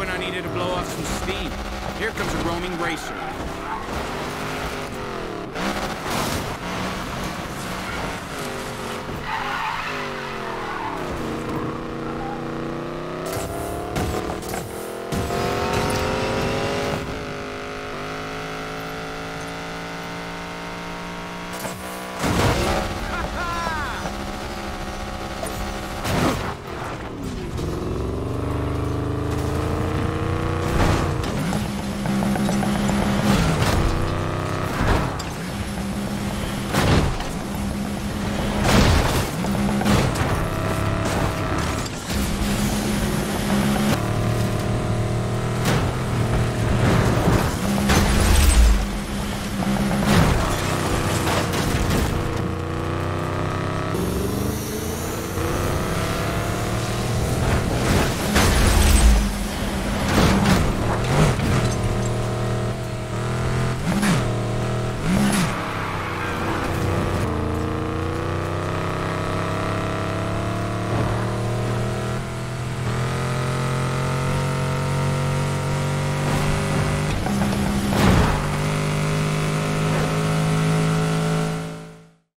when I needed to blow off some steam. Here comes a roaming racer.